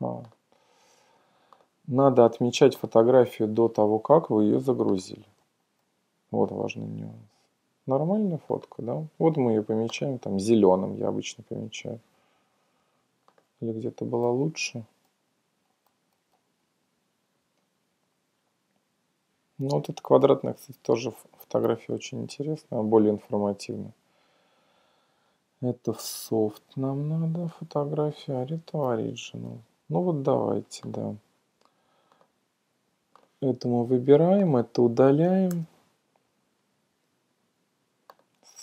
Ага. Надо отмечать фотографию до того, как вы ее загрузили. Вот важный нюанс. Нормальная фотка, да? Вот мы ее помечаем, там зеленым я обычно помечаю. Или где-то была лучше. Ну вот эта квадратная, кстати, тоже фотография очень интересная, более информативная. Это в софт нам надо фотография, а это оригинал. Ну вот давайте, да. Это мы выбираем, это удаляем.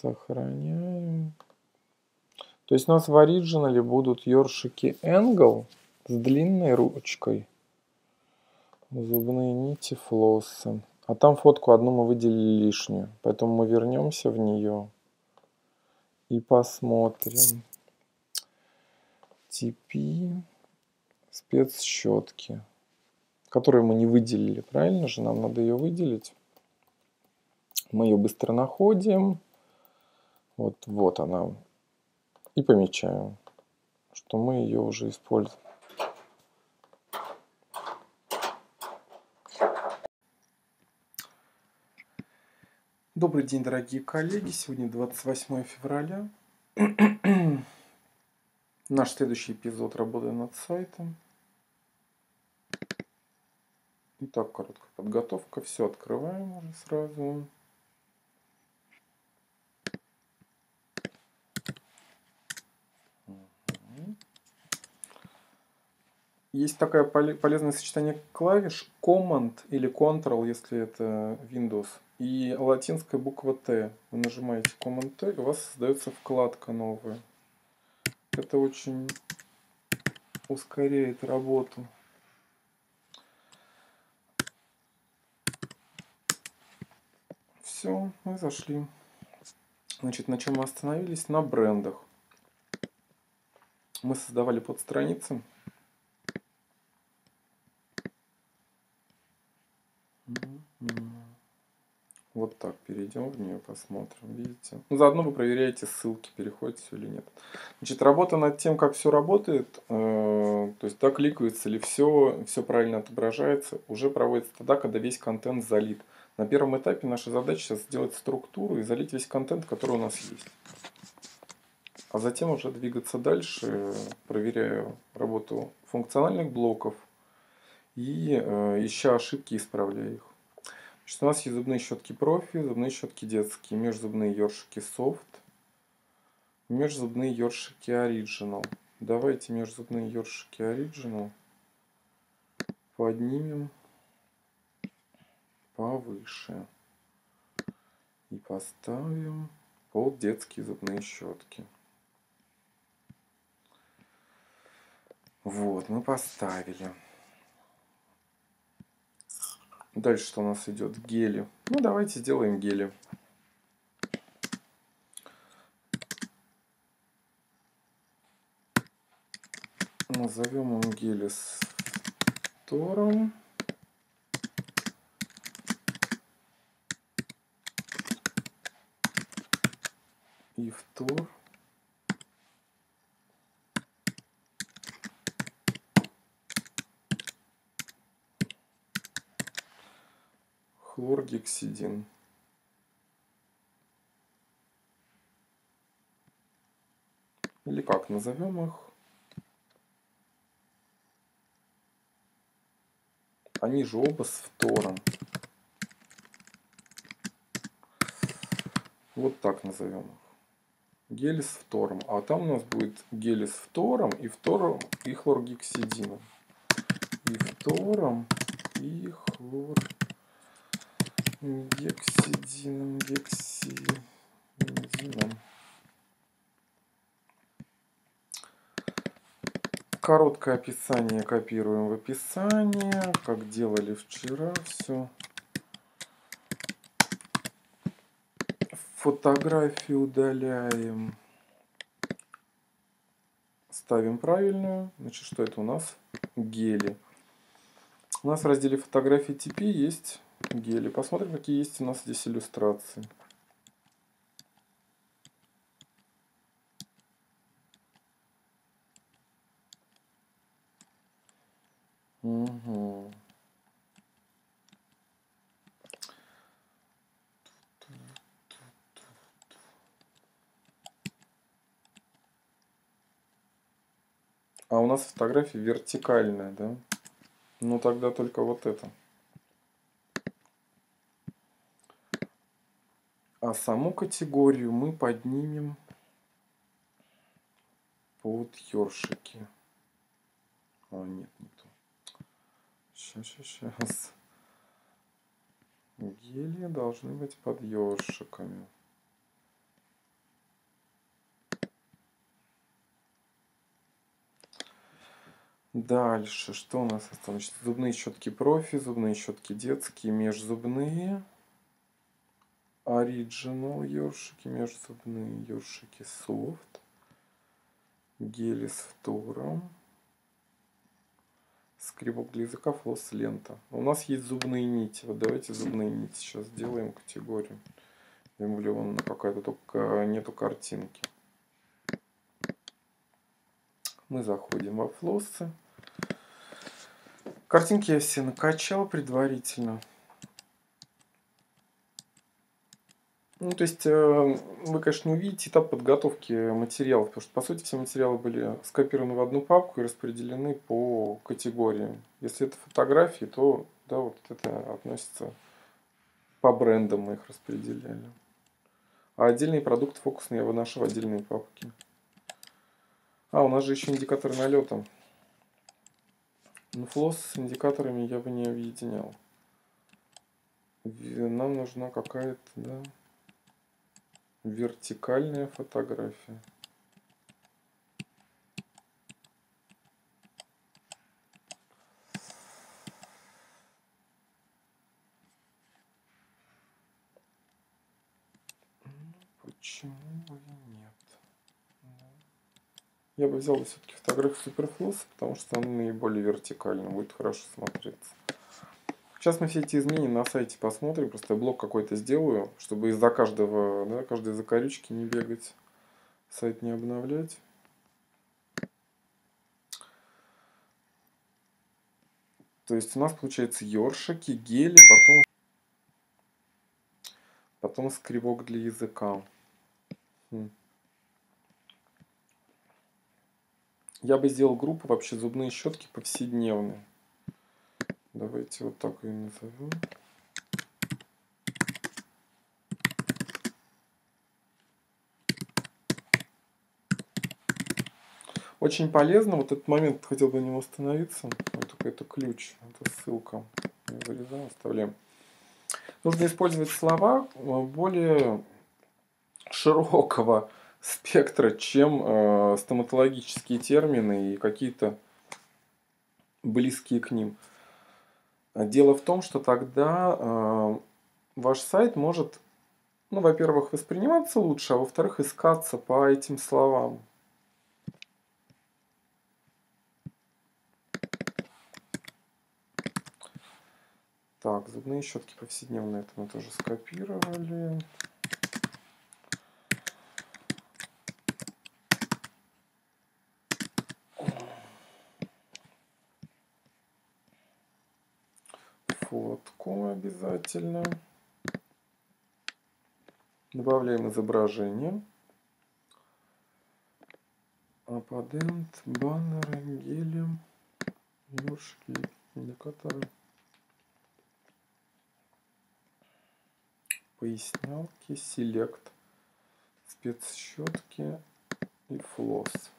Сохраняем. То есть у нас в оригинале будут ёршики Angle с длинной ручкой. Зубные нити флоссы. А там фотку одну мы выделили лишнюю. Поэтому мы вернемся в нее и посмотрим. TP спецщетки, которые мы не выделили, правильно же? Нам надо ее выделить. Мы ее быстро находим. Вот, вот она. И помечаем, что мы ее уже используем. Добрый день, дорогие коллеги. Сегодня 28 февраля. Наш следующий эпизод работы над сайтом. Итак, короткая подготовка. Все открываем уже сразу. Есть такое полезное сочетание клавиш Command или Control, если это Windows, и латинская буква T. Вы нажимаете Command T, и у вас создается вкладка новая. Это очень ускоряет работу. Все, мы зашли. Значит, на чем мы остановились? На брендах. Мы создавали подстраницы. Вот так, перейдем в нее, посмотрим, видите. Ну, заодно вы проверяете ссылки, переходит все или нет. Значит, работа над тем, как все работает, э, то есть, да, кликается ли все, все правильно отображается, уже проводится тогда, когда весь контент залит. На первом этапе наша задача сейчас сделать структуру и залить весь контент, который у нас есть. А затем уже двигаться дальше, проверяя работу функциональных блоков и э, ища ошибки, исправляя их. Значит, у нас есть зубные щетки профи, зубные щетки детские, межзубные ёршики софт, межзубные ёршики оригинал. Давайте межзубные ёршики оригинал поднимем повыше и поставим под детские зубные щетки. Вот, мы поставили. Дальше что у нас идет? Гели. Ну, давайте сделаем гели. Назовем им гели с тором. И втор. Хлоргексидин или как назовем их? Они же оба с фтором. Вот так назовем их. Гели с фтором. А там у нас будет гели с фтором и фтором и хлоргексидином и фтором и хлор гексидином, гексидином. Короткое описание копируем в описание, как делали вчера, все. Фотографию удаляем. Ставим правильную. Значит, что это у нас? Гели. У нас в разделе фотографии TP есть гели. Посмотрим, какие есть у нас здесь иллюстрации. Угу. А у нас фотография вертикальная, да? Ну тогда только вот это. А саму категорию мы поднимем под ёршики. А, нет, не то. Сейчас, сейчас, сейчас. Гели должны быть под ёршиками. Дальше, что у нас осталось? Зубные щетки профи, зубные щетки детские, межзубные. Original ёршики, межзубные ёршики софт. Гели с фтором. Скребок для языка, флосс лента. У нас есть зубные нити. Вот давайте зубные нити сейчас сделаем категорию. Вон какая-то только нету картинки. Мы заходим во флоссы. Картинки я все накачал предварительно. Ну, то есть, э, вы, конечно, не увидите этап подготовки материалов, потому что, по сути, все материалы были скопированы в одну папку и распределены по категориям. Если это фотографии, то, да, вот это относится по брендам мы их распределяли. А отдельные продукты фокусные я выношу в отдельные папки. А, у нас же еще индикаторы налета. Ну, флос с индикаторами я бы не объединял. Нам нужна какая-то, да... Вертикальная фотография. Ну, почему бы и нет? Я бы взял все-таки фотографию Суперфлос, потому что она наиболее вертикально будет хорошо смотреться. Сейчас мы все эти изменения на сайте посмотрим. Просто блок какой-то сделаю, чтобы из-за каждого, да, каждой закорючки не бегать. Сайт не обновлять. То есть у нас получается ёршики, гели, потом, потом скребок для языка. Хм. Я бы сделал группу вообще зубные щетки повседневные. Давайте вот так ее назовем. Очень полезно, вот этот момент хотел бы на него остановиться. Вот только это ключ, это ссылка. Я вырезаем, оставляем. Нужно использовать слова э, более широкого спектра, чем э, стоматологические термины и какие-то близкие к ним. Дело в том, что тогда э, ваш сайт может, ну, во-первых, восприниматься лучше, а во-вторых, искаться по этим словам. Так, зубные щетки повседневные, это мы тоже скопировали. Фотку обязательно. Добавляем изображение. Аппадент, баннеры, гели, ножки, индикаторы. Пояснялки, селект, спецщетки и флосс.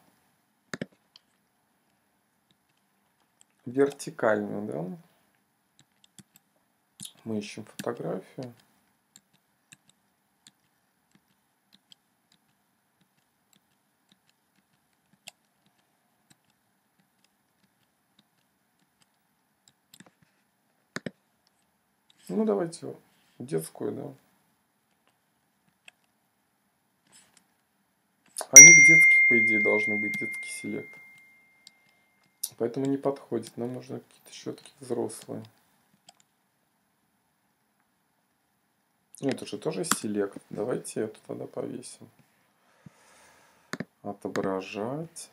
Вертикальную, да? Мы ищем фотографию. Ну, давайте детскую, да. Они в детских, по идее, должны быть, детский селект. Поэтому не подходит. Нам нужны какие-то щетки взрослые. Ну, это же тоже селект. Давайте эту тогда повесим. Отображать.